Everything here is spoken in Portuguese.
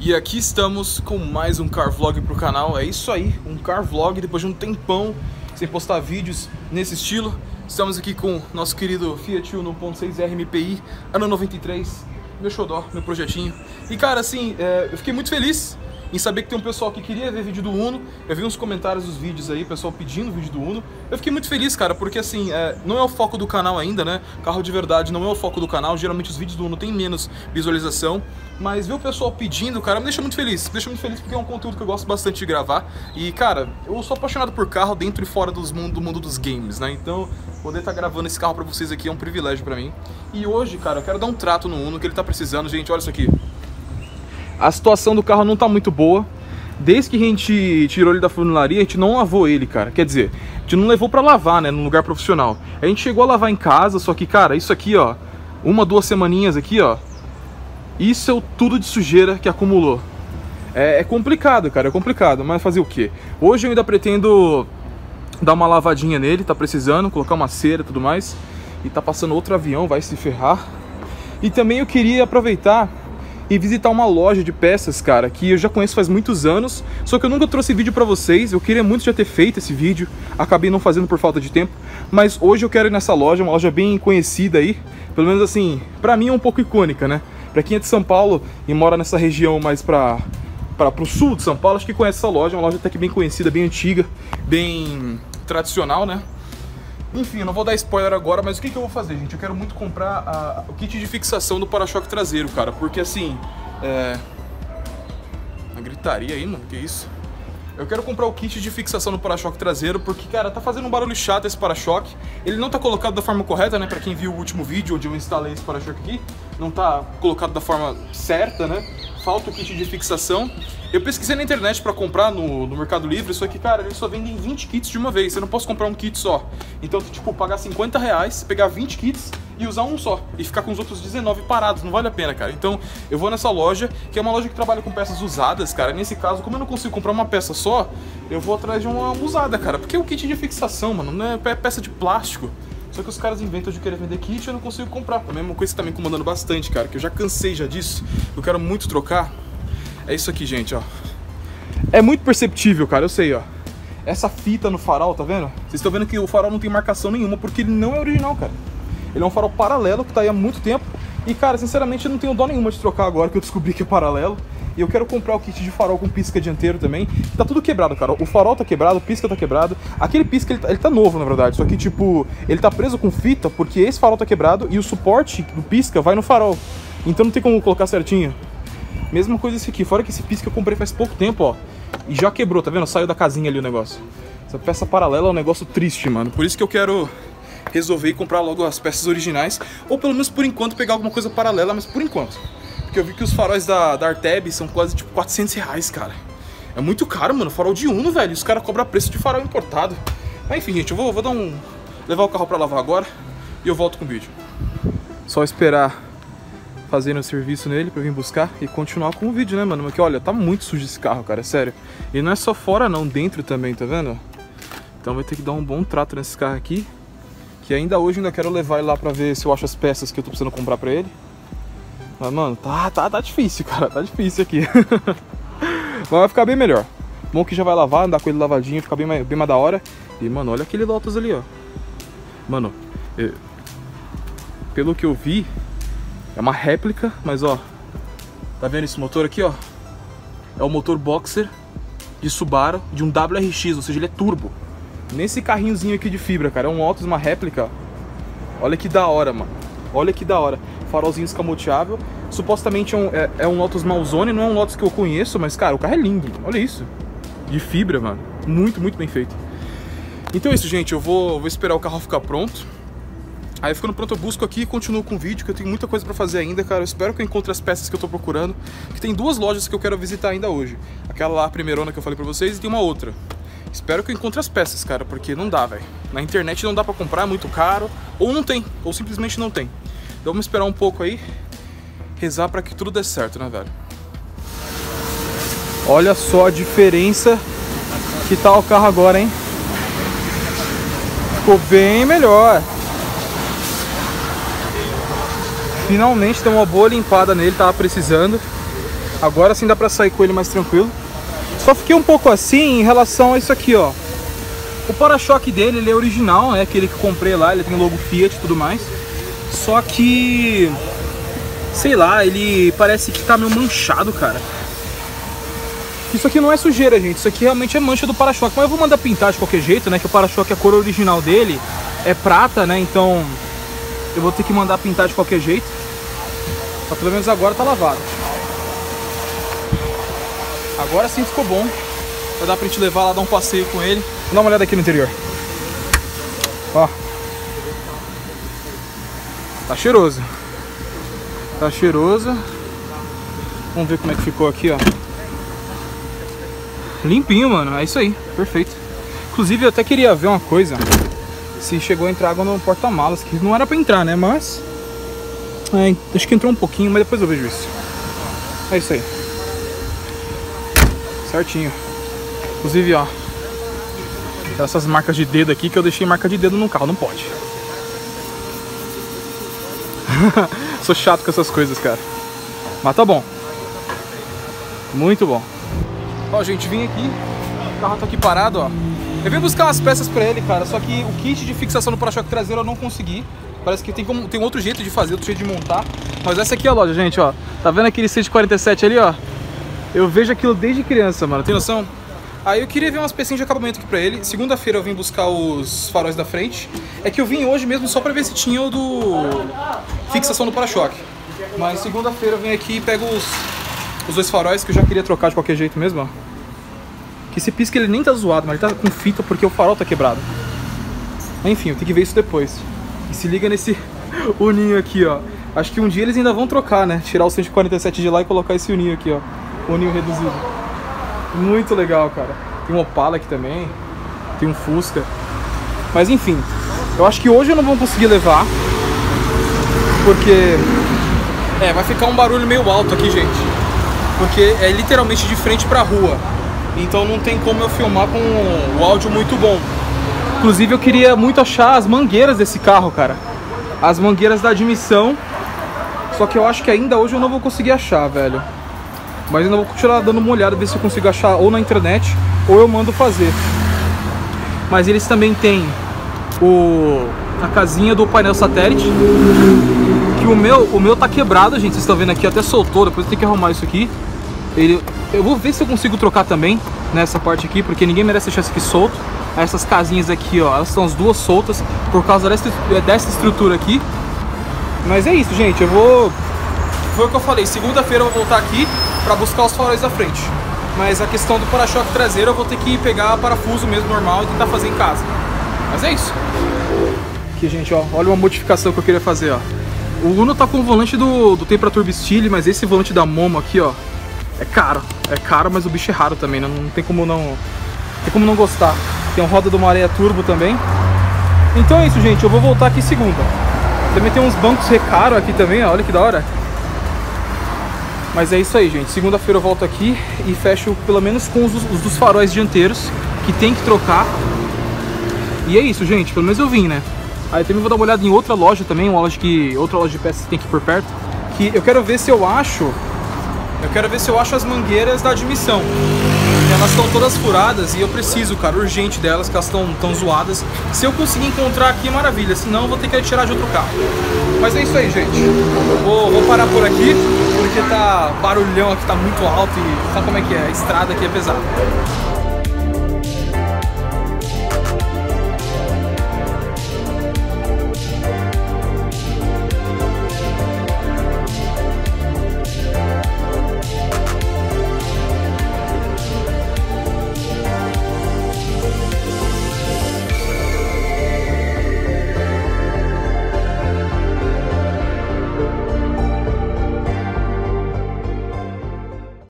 E aqui estamos com mais um car vlog pro canal. É isso aí, um car vlog depois de um tempão sem postar vídeos nesse estilo. Estamos aqui com nosso querido Fiat Uno 1.6 RMPI, ano 93, meu xodó, meu projetinho. E cara, assim, é, eu fiquei muito feliz em saber que tem um pessoal que queria ver vídeo do Uno. Eu vi uns comentários dos vídeos aí, pessoal pedindo vídeo do Uno. Eu fiquei muito feliz, cara, porque assim, é, não é o foco do canal ainda, né? Carro de verdade não é o foco do canal. Geralmente os vídeos do Uno tem menos visualização. Mas ver o pessoal pedindo, cara, me deixa muito feliz. Me deixa muito feliz porque é um conteúdo que eu gosto bastante de gravar. E, cara, eu sou apaixonado por carro dentro e fora dos mundo, do mundo dos games, né? Então, poder estar tá gravando esse carro pra vocês aqui é um privilégio pra mim. E hoje, cara, eu quero dar um trato no Uno que ele tá precisando. Gente, olha isso aqui. A situação do carro não tá muito boa. Desde que a gente tirou ele da funilaria, a gente não lavou ele, cara. Quer dizer, a gente não levou pra lavar, né, num lugar profissional. A gente chegou a lavar em casa, só que, cara, isso aqui, ó, uma, duas semaninhas aqui, ó, isso é o tudo de sujeira que acumulou. É, é complicado, cara, é complicado, mas fazer o quê? Hoje eu ainda pretendo dar uma lavadinha nele, tá precisando, colocar uma cera e tudo mais. E tá passando outro avião, vai se ferrar. E também eu queria aproveitar e visitar uma loja de peças, cara, que eu já conheço faz muitos anos, só que eu nunca trouxe vídeo pra vocês, eu queria muito já ter feito esse vídeo, acabei não fazendo por falta de tempo, mas hoje eu quero ir nessa loja, uma loja bem conhecida aí, pelo menos assim, pra mim é um pouco icônica, né? Pra quem é de São Paulo e mora nessa região mais pra, pra, pro sul de São Paulo, acho que conhece essa loja, uma loja até que bem conhecida, bem antiga, bem tradicional, né? Enfim, eu não vou dar spoiler agora, mas o que, que eu vou fazer, gente? Eu quero muito comprar a, o kit de fixação do para-choque traseiro, cara. Porque assim, é... A gritaria aí, mano, que isso? Eu quero comprar o kit de fixação no para-choque traseiro, porque, cara, tá fazendo um barulho chato esse para-choque. Ele não tá colocado da forma correta, né? Pra quem viu o último vídeo onde eu instalei esse para-choque aqui. Não tá colocado da forma certa, né? falta o kit de fixação. Eu pesquisei na internet para comprar no, no, Mercado Livre, só que, cara, eles só vendem 20 kits de uma vez. Você não posso comprar um kit só. Então, tipo, pagar 50 reais, pegar 20 kits e usar um só. E ficar com os outros 19 parados. Não vale a pena, cara. Então, eu vou nessa loja, que é uma loja que trabalha com peças usadas, cara. Nesse caso, como eu não consigo comprar uma peça só, eu vou atrás de uma usada, cara. Porque o kit de fixação, mano, não é peça de plástico. Só que os caras inventam de querer vender kit e eu não consigo comprar. A mesma coisa que tá me incomodando bastante, cara, que eu já cansei já disso. Eu quero muito trocar. É isso aqui, gente, ó. É muito perceptível, cara, eu sei, ó. Essa fita no farol, tá vendo? Vocês estão vendo que o farol não tem marcação nenhuma, porque ele não é original, cara. Ele é um farol paralelo que tá aí há muito tempo. E, cara, sinceramente, eu não tenho dó nenhuma de trocar agora que eu descobri que é paralelo. E eu quero comprar o kit de farol com pisca dianteiro também. Tá tudo quebrado, cara. O farol tá quebrado, o pisca tá quebrado. Aquele pisca, ele tá, ele tá novo, na verdade. Só que, tipo, ele tá preso com fita porque esse farol tá quebrado e o suporte do pisca vai no farol. Então não tem como colocar certinho. Mesma coisa esse aqui. Fora que esse pisca eu comprei faz pouco tempo, ó. E já quebrou, tá vendo? Saiu da casinha ali o negócio. Essa peça paralela é um negócio triste, mano. Por isso que eu quero resolver comprar logo as peças originais. Ou pelo menos por enquanto pegar alguma coisa paralela, mas por enquanto. Porque eu vi que os faróis da, da Arteb são quase tipo 400 reais, cara. É muito caro, mano. Farol de Uno, velho. Os caras cobram preço de farol importado. Mas enfim, gente, eu vou, vou dar um. levar o carro pra lavar agora e eu volto com o vídeo. Só esperar fazendo o serviço nele pra vir buscar e continuar com o vídeo, né, mano? Porque olha, tá muito sujo esse carro, cara, sério. E não é só fora, não, dentro também, tá vendo? Então vai ter que dar um bom trato nesse carro aqui. Que ainda hoje ainda quero levar ele lá pra ver se eu acho as peças que eu tô precisando comprar pra ele. Mas, mano, tá, tá, tá difícil, cara. Tá difícil aqui. Mas vai ficar bem melhor. Bom que já vai lavar, andar com ele lavadinho, ficar bem bem mais da hora. E, mano, olha aquele Lotus ali, ó. Mano, eu... pelo que eu vi, é uma réplica, mas, ó. Tá vendo esse motor aqui, ó? É o motor Boxer de Subaru, de um WRX, ou seja, ele é turbo. Nesse carrinhozinho aqui de fibra, cara, é um Lotus, uma réplica. Olha que da hora, mano. Olha que da hora farolzinho escamoteável. Supostamente é um, é, é um Lotus Malzone, não é um Lotus que eu conheço, mas, cara, o carro é lindo. Olha isso. De fibra, mano. Muito, muito bem feito. Então é isso, gente. Eu vou, vou esperar o carro ficar pronto. Aí ficando pronto eu busco aqui e continuo com o vídeo, que eu tenho muita coisa pra fazer ainda, cara. Eu espero que eu encontre as peças que eu tô procurando. Que tem duas lojas que eu quero visitar ainda hoje. Aquela lá, a primeirona que eu falei pra vocês, e tem uma outra. Espero que eu encontre as peças, cara, porque não dá, velho. Na internet não dá pra comprar, é muito caro. Ou não tem, ou simplesmente não tem. Então vamos esperar um pouco aí, rezar para que tudo dê certo, né, velho? Olha só a diferença que tá o carro agora, hein? Ficou bem melhor. Finalmente tem uma boa limpada nele, tava precisando. Agora sim dá pra sair com ele mais tranquilo. Só fiquei um pouco assim em relação a isso aqui, ó. O para-choque dele, ele é original, é aquele que comprei lá, ele tem logo Fiat e tudo mais. Só que... Sei lá, ele parece que tá meio manchado, cara. Isso aqui não é sujeira, gente. Isso aqui realmente é mancha do para-choque. Mas eu vou mandar pintar de qualquer jeito, né? Que o para-choque, a cor original dele é prata, né? Então eu vou ter que mandar pintar de qualquer jeito. Mas pelo menos agora tá lavado. Agora sim ficou bom. Vai dar pra gente levar lá, dar um passeio com ele. Dar uma olhada aqui no interior. Ó. Tá cheiroso. Tá cheiroso. Vamos ver como é que ficou aqui, ó. Limpinho, mano. É isso aí. Perfeito. Inclusive, eu até queria ver uma coisa. Se chegou a entrar água no porta-malas. Que não era pra entrar, né? Mas... É, acho que entrou um pouquinho, mas depois eu vejo isso. É isso aí. Certinho. Inclusive, ó. Essas marcas de dedo aqui que eu deixei marca de dedo no carro. Não pode. Sou chato com essas coisas, cara. Mas tá bom. Muito bom. Ó, gente, vim aqui. O carro tá aqui parado, ó. Eu vim buscar umas peças pra ele, cara. Só que o kit de fixação no para-choque traseiro eu não consegui. Parece que tem, como, tem outro jeito de fazer, outro jeito de montar. Mas essa aqui é a loja, gente, ó. Tá vendo aquele 147 ali, ó? Eu vejo aquilo desde criança, mano. Tem noção? Aí eu queria ver umas pecinhas de acabamento aqui pra ele. Segunda-feira eu vim buscar os faróis da frente. É que eu vim hoje mesmo só pra ver se tinha o do fixação do para-choque. Mas segunda-feira eu venho aqui e pego os, os dois faróis que eu já queria trocar de qualquer jeito mesmo, ó. Que esse pisca ele nem tá zoado, mas ele tá com fita porque o farol tá quebrado. Enfim, eu tenho que ver isso depois. E se liga nesse uninho aqui, ó. Acho que um dia eles ainda vão trocar, né? Tirar o 147 de lá e colocar esse uninho aqui, ó. O uninho reduzido. Muito legal, cara. Tem um Opala aqui também. Tem um Fusca. Mas enfim, eu acho que hoje eu não vou conseguir levar. Porque... É, vai ficar um barulho meio alto aqui, gente. Porque é literalmente de frente pra rua. Então não tem como eu filmar com o áudio muito bom. Inclusive eu queria muito achar as mangueiras desse carro, cara. As mangueiras da admissão. Só que eu acho que ainda hoje eu não vou conseguir achar, velho. Mas ainda vou continuar dando uma olhada, ver se eu consigo achar ou na internet ou eu mando fazer. Mas eles também têm o a casinha do painel satélite. Que o meu, o meu tá quebrado, gente. Vocês estão vendo aqui, até soltou. Depois eu tenho que arrumar isso aqui. Ele, eu vou ver se eu consigo trocar também nessa parte aqui, porque ninguém merece deixar isso aqui solto. Essas casinhas aqui, ó, elas são as duas soltas por causa dessa, dessa estrutura aqui. Mas é isso, gente. Eu vou. Foi o que eu falei. Segunda-feira eu vou voltar aqui para buscar os faróis da frente. Mas a questão do para-choque traseiro eu vou ter que pegar parafuso mesmo normal e tentar fazer em casa. Mas é isso. Aqui, gente, ó. Olha uma modificação que eu queria fazer, ó. O Uno tá com o volante do, do Temperaturbo Style, mas esse volante da Momo aqui, ó, é caro. É caro, mas o bicho é raro também, né? Não tem como não, tem como não gostar. Tem uma roda do Maré Turbo também. Então é isso, gente. Eu vou voltar aqui segunda. Também tem uns bancos recaro aqui também, ó. Olha que da hora. Mas é isso aí, gente. Segunda-feira eu volto aqui e fecho pelo menos com os, os, dos faróis dianteiros, que tem que trocar. E é isso, gente. Pelo menos eu vim, né? Aí também vou dar uma olhada em outra loja também, uma loja que. Outra loja de peças que tem aqui por perto. Que eu quero ver se eu acho. Eu quero ver se eu acho as mangueiras da admissão. Elas estão todas furadas e eu preciso, cara, urgente delas, que elas estão tão zoadas. Se eu conseguir encontrar aqui, maravilha. Senão eu vou ter que tirar de outro carro. Mas é isso aí, gente. Vou, vou parar por aqui, porque tá barulhão aqui, tá muito alto e sabe como é que é? A estrada aqui é pesada.